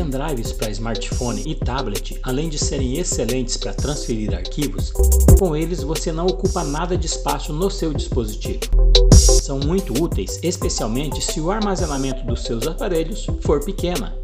pendrives para smartphone e tablet, além de serem excelentes para transferir arquivos, com eles você não ocupa nada de espaço no seu dispositivo. São muito úteis, especialmente se o armazenamento dos seus aparelhos for pequena.